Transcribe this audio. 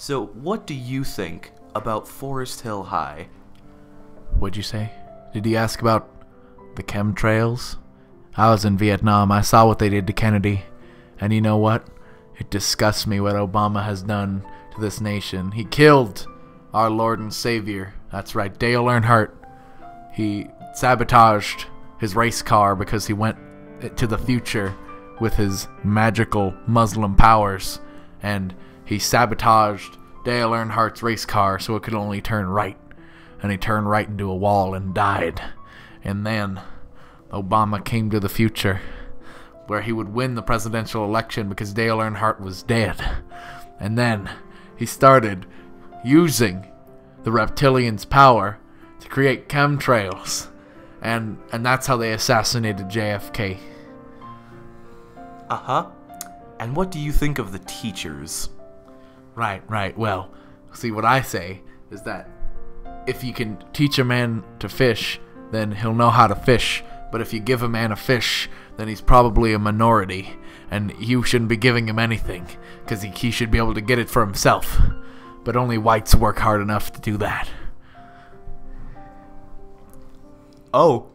So, what do you think about Foresthill High? What'd you say? Did he ask about the chemtrails? I was in Vietnam. I saw what they did to Kennedy. And you know what? It disgusts me what Obama has done to this nation. He killed our Lord and Savior. That's right, Dale Earnhardt. He sabotaged his race car because he went to the future with his magical Muslim powers. And he sabotaged Dale Earnhardt's race car so it could only turn right. And he turned right into a wall and died. And then Obama came to the future where he would win the presidential election because Dale Earnhardt was dead. And then he started using the reptilians' power to create chemtrails. And and that's how they assassinated JFK. Uh-huh. And what do you think of the teachers? Right, right. Well, see what I say is that if you can teach a man to fish, then he'll know how to fish. But if you give a man a fish, then he's probably a minority, and you shouldn't be giving him anything, because he, he should be able to get it for himself. But only whites work hard enough to do that. Oh,